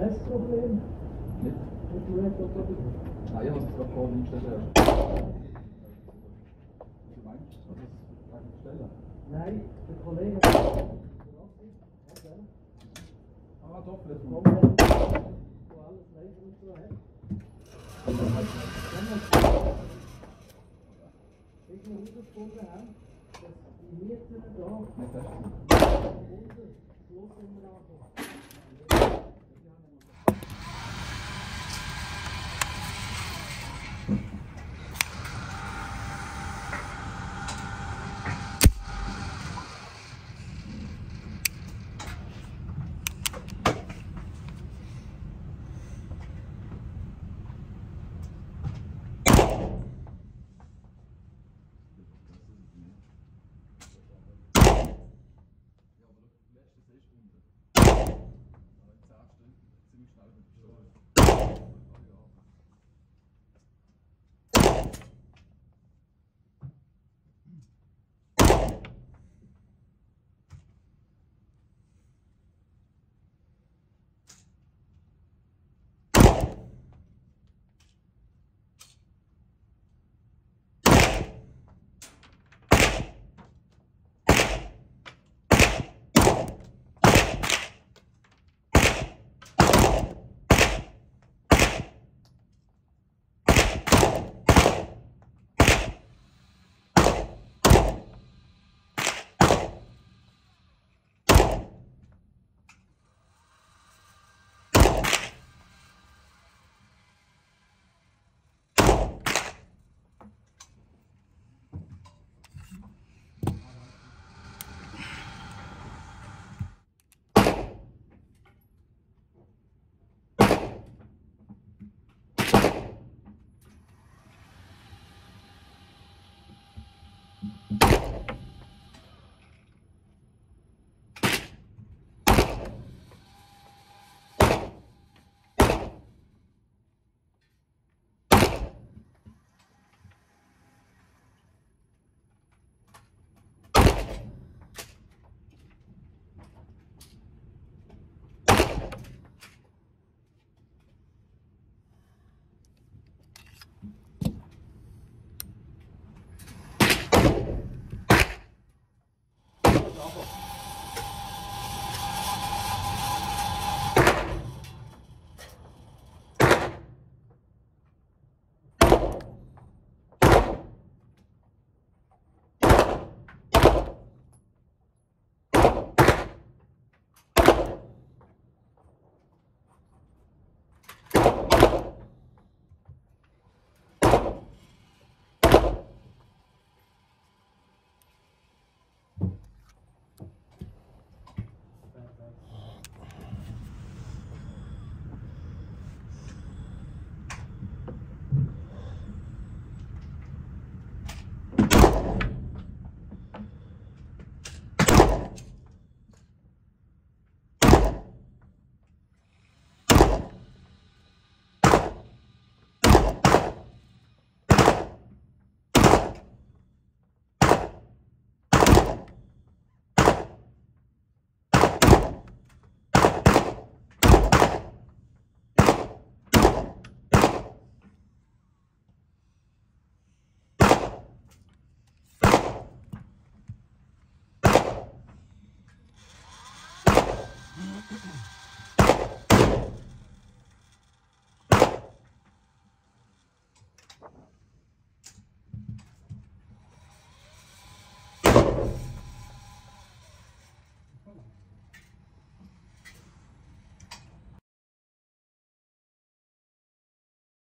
Testproblem? Mit? Mit dem Laptop doppelt? Ah ja, das ist doch vorne nicht schneller. Du meinst, das ist keine Stelle? Nein, der Kollege. Ah, doch, das kommt. Wo alles rein und so, hä? Mas tá.